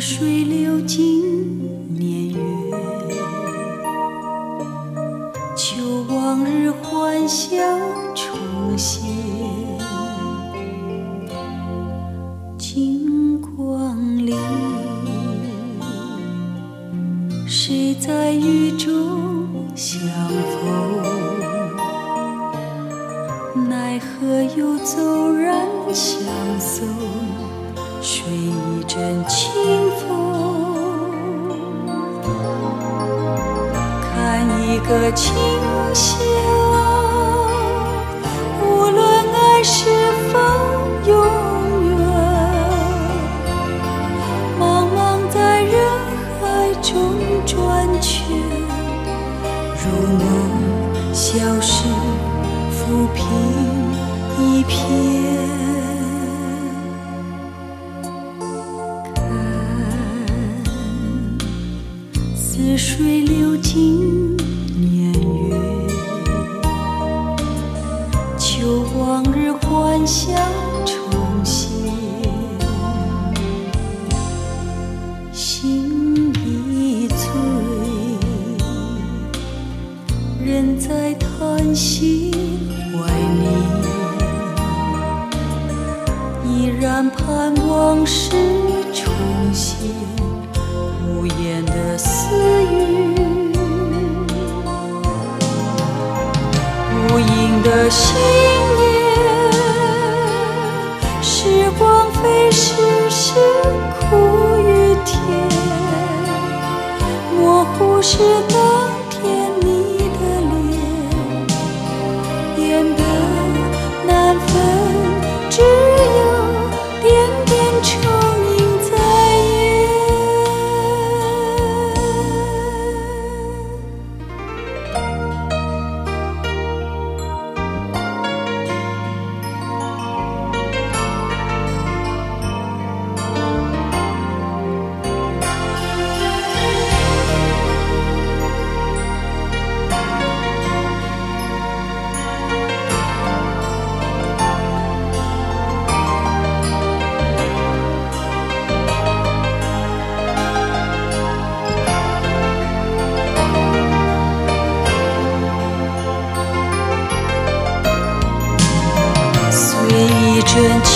水流经年月，求往日欢笑重现。金光里，谁在雨中相逢？奈何又骤然相送？水一阵清风，看一个清秀。无论爱是否永远，茫茫在人海中转圈，如梦消失，浮萍一片。似水流尽年月，求往日欢笑重现。心已醉，人在叹息怀念，依然盼往事重现。无言的私语，无影的信念。时光飞逝是苦与甜，模糊时的成。